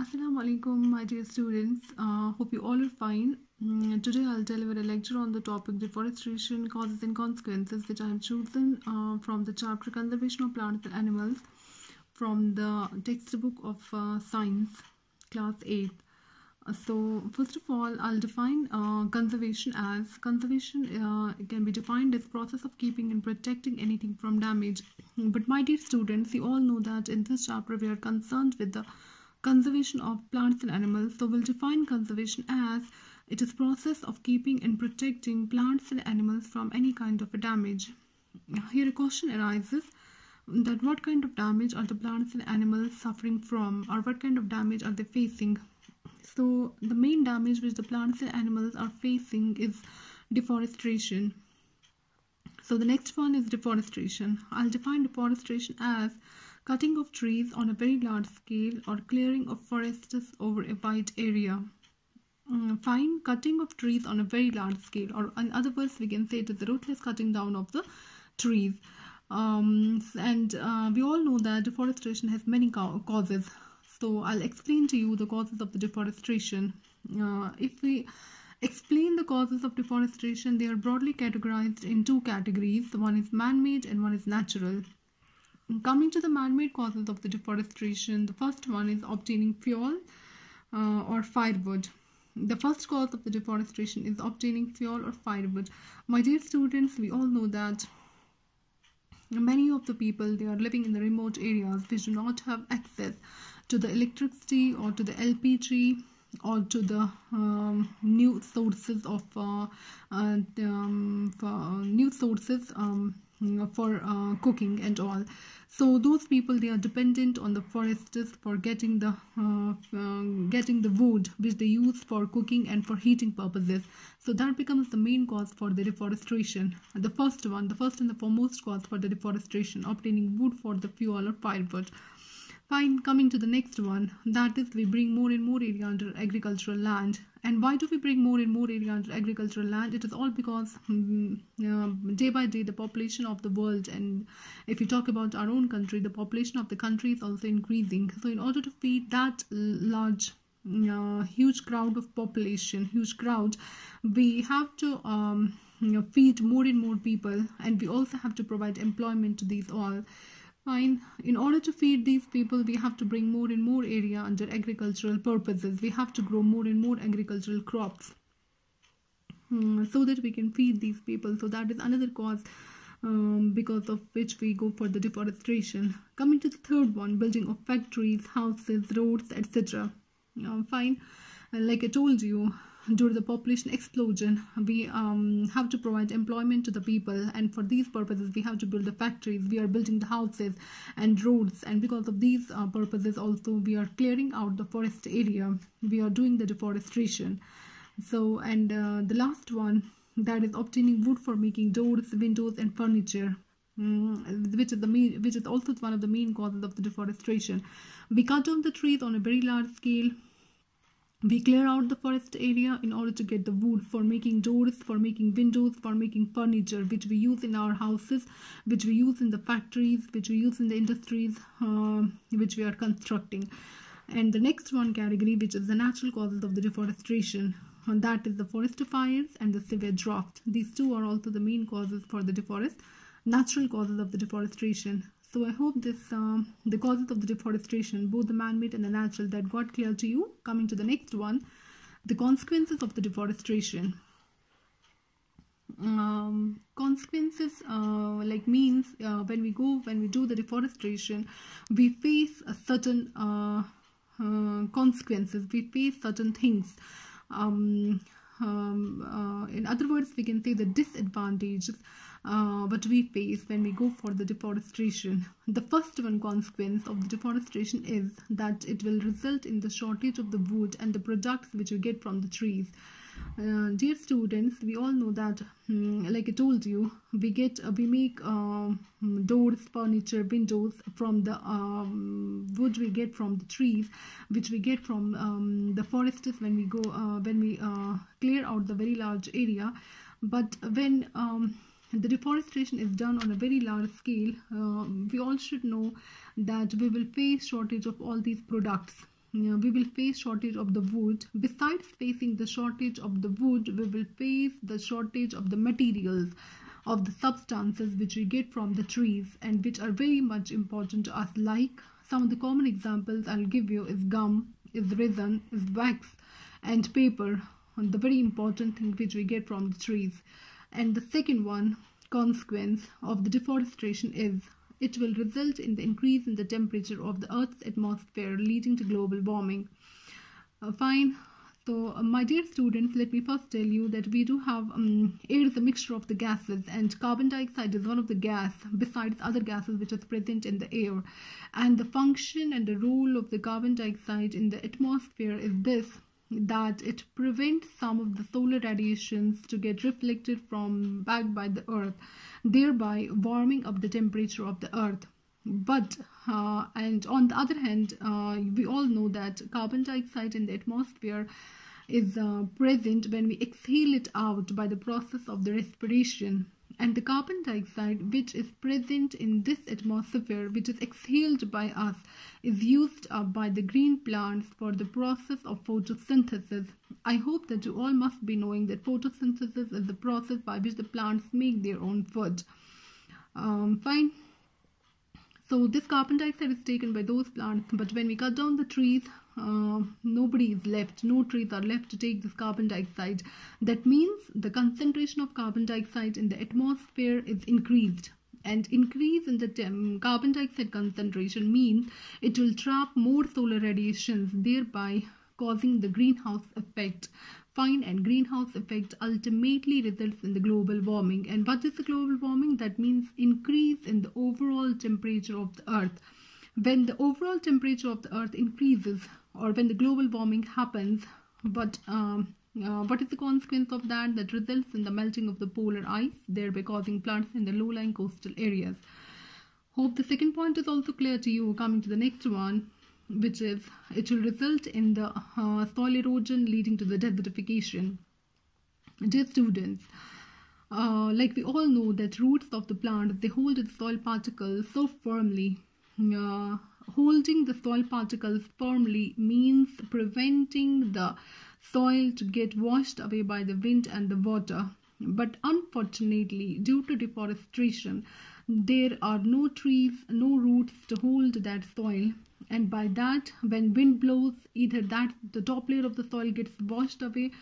Assalamu alaikum, my dear students. Uh, hope you all are fine. Mm, today I'll deliver a lecture on the topic deforestation causes and consequences, which I have chosen uh, from the chapter Conservation of Plants and Animals from the textbook of uh, Science, class 8. Uh, so first of all, I'll define uh, conservation as conservation uh, can be defined as process of keeping and protecting anything from damage. But my dear students, you all know that in this chapter we are concerned with the conservation of plants and animals. So we'll define conservation as it is process of keeping and protecting plants and animals from any kind of a damage. Here a question arises that what kind of damage are the plants and animals suffering from or what kind of damage are they facing? So the main damage which the plants and animals are facing is deforestation. So the next one is deforestation. I'll define deforestation as cutting of trees on a very large scale or clearing of forests over a wide area. Mm, fine, cutting of trees on a very large scale, or in other words, we can say it is the ruthless cutting down of the trees. Um, and uh, we all know that deforestation has many causes. So I'll explain to you the causes of the deforestation. Uh, if we explain the causes of deforestation, they are broadly categorized in two categories. One is man-made and one is natural. Coming to the man-made causes of the deforestation, the first one is obtaining fuel uh, or firewood. The first cause of the deforestation is obtaining fuel or firewood. My dear students, we all know that many of the people they are living in the remote areas which do not have access to the electricity or to the LPG or to the um, new sources of uh, uh, um, new sources um, for uh, cooking and all. So those people they are dependent on the forests for getting the uh, uh, getting the wood which they use for cooking and for heating purposes. So that becomes the main cause for the deforestation the first one the first and the foremost cause for the deforestation obtaining wood for the fuel or firewood Fine, coming to the next one, that is we bring more and more area under agricultural land. And why do we bring more and more area under agricultural land? It is all because um, uh, day by day the population of the world and if you talk about our own country, the population of the country is also increasing. So in order to feed that large uh, huge crowd of population, huge crowd, we have to um, you know, feed more and more people and we also have to provide employment to these all fine. In order to feed these people we have to bring more and more area under agricultural purposes. We have to grow more and more agricultural crops um, so that we can feed these people. So that is another cause um, because of which we go for the deforestation. Coming to the third one building of factories houses roads etc fine like i told you to the population explosion we um, have to provide employment to the people. And for these purposes we have to build the factories. We are building the houses and roads. And because of these uh, purposes also we are clearing out the forest area. We are doing the deforestation. So and uh, the last one that is obtaining wood for making doors windows and furniture. Mm, which is the main, which is also one of the main causes of the deforestation. We cut down the trees on a very large scale we clear out the forest area in order to get the wood for making doors for making windows for making furniture which we use in our houses which we use in the factories which we use in the industries uh, which we are constructing. And the next one category which is the natural causes of the deforestation and that is the forest fires and the severe drought. These two are also the main causes for the deforest natural causes of the deforestation so i hope this um, the causes of the deforestation both the man-made and the natural that got clear to you. Coming to the next one the consequences of the deforestation. Um, consequences uh, like means uh, when we go when we do the deforestation we face a certain uh, uh consequences. We face certain things. Um, um, uh, in other words we can say the disadvantages uh, what we face when we go for the deforestation. The first one consequence of the deforestation is that it will result in the shortage of the wood and the products which we get from the trees. Uh, dear students, we all know that, um, like I told you, we get uh, we make um, doors, furniture, windows from the um, wood we get from the trees, which we get from um, the forests when we go uh, when we uh, clear out the very large area. But when um, the deforestation is done on a very large scale uh, we all should know that we will face shortage of all these products we will face shortage of the wood. Besides facing the shortage of the wood we will face the shortage of the materials of the substances which we get from the trees and which are very much important to us. Like some of the common examples i'll give you is gum is resin is wax and paper and the very important thing which we get from the trees. And the second one consequence of the deforestation is it will result in the increase in the temperature of the earth's atmosphere leading to global warming. Uh, fine. So uh, my dear students let me first tell you that we do have um, air is a mixture of the gases and carbon dioxide is one of the gas besides other gases which is present in the air. And the function and the role of the carbon dioxide in the atmosphere is this that it prevents some of the solar radiations to get reflected from back by the earth thereby warming up the temperature of the earth. But uh, and on the other hand uh, we all know that carbon dioxide in the atmosphere is uh, present when we exhale it out by the process of the respiration and the carbon dioxide which is present in this atmosphere which is exhaled by us is used up by the green plants for the process of photosynthesis. I hope that you all must be knowing that photosynthesis is the process by which the plants make their own food. Um, fine. So this carbon dioxide is taken by those plants but when we cut down the trees uh, nobody is left no trees are left to take this carbon dioxide. That means the concentration of carbon dioxide in the atmosphere is increased. And increase in the carbon dioxide concentration means it will trap more solar radiations thereby causing the greenhouse effect. Fine and greenhouse effect ultimately results in the global warming. And what is the global warming? That means increase in the overall temperature of the earth. When the overall temperature of the earth increases or when the global warming happens. But um, uh, what is the consequence of that? That results in the melting of the polar ice thereby causing floods in the low-lying coastal areas. Hope the second point is also clear to you. Coming to the next one which is it will result in the uh, soil erosion leading to the desertification. Dear students uh, like we all know that roots of the plant they hold its soil particles so firmly uh, holding the soil particles firmly means preventing the soil to get washed away by the wind and the water. But unfortunately, due to deforestation, there are no trees, no roots to hold that soil. And by that, when wind blows, either that the top layer of the soil gets washed away,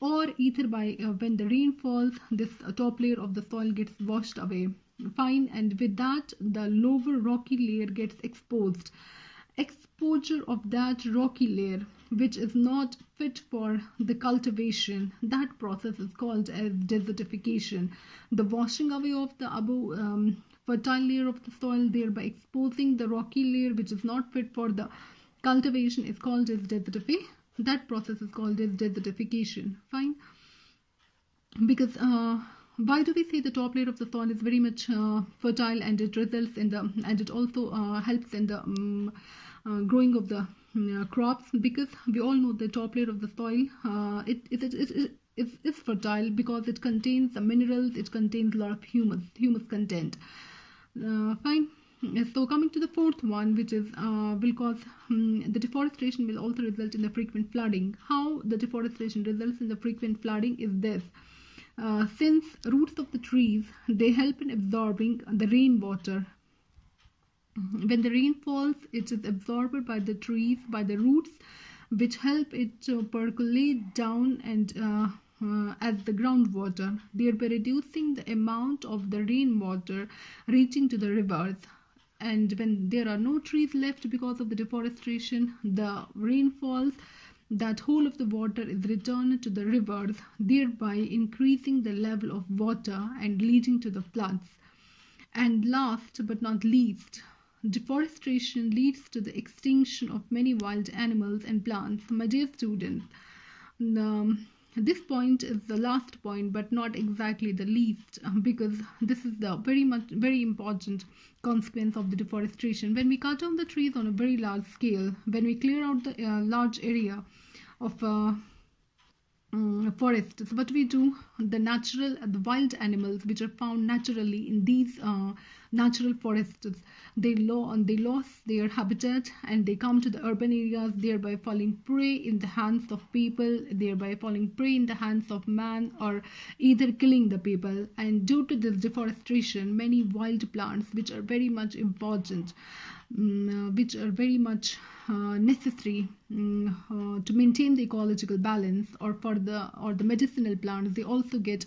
or either by uh, when the rain falls, this uh, top layer of the soil gets washed away fine and with that the lower rocky layer gets exposed. Exposure of that rocky layer which is not fit for the cultivation that process is called as desertification. The washing away of the above um, fertile layer of the soil thereby exposing the rocky layer which is not fit for the cultivation is called as desertification that process is called as desertification. Fine? Because uh, why do we say the top layer of the soil is very much uh, fertile and it results in the and it also uh, helps in the um, uh, growing of the mm, crops? Because we all know the top layer of the soil uh, it, it, it, it, it is fertile because it contains the minerals it contains a lot of humus humus content. Uh, fine. So coming to the fourth one which is uh, will cause um, the deforestation will also result in the frequent flooding. How the deforestation results in the frequent flooding is this uh, since roots of the trees they help in absorbing the rainwater. When the rain falls it is absorbed by the trees by the roots which help it to percolate down and uh, uh, as the groundwater thereby reducing the amount of the rainwater reaching to the rivers. And when there are no trees left because of the deforestation the rain falls that whole of the water is returned to the rivers, thereby increasing the level of water and leading to the floods. And last but not least, deforestation leads to the extinction of many wild animals and plants. My dear students, um, this point is the last point but not exactly the least because this is the very much very important consequence of the deforestation. When we cut down the trees on a very large scale when we clear out the uh, large area of uh, um, forests what we do? The natural the wild animals which are found naturally in these uh, natural forests they, lo- they lost their habitat and they come to the urban areas thereby falling prey in the hands of people thereby falling prey in the hands of man or either killing the people. And due to this deforestation many wild plants which are very much important um, uh, which are very much uh, necessary um, uh, to maintain the ecological balance or for the or the medicinal plants they also get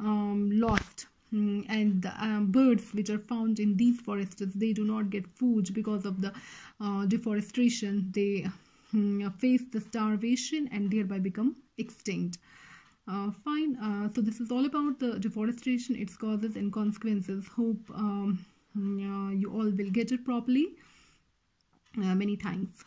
um, lost Mm, and the um, birds which are found in these forests they do not get food because of the uh, deforestation. They mm, face the starvation and thereby become extinct. Uh, fine uh, so this is all about the deforestation its causes and consequences. Hope um, mm, you all will get it properly. uh, Uh, many thanks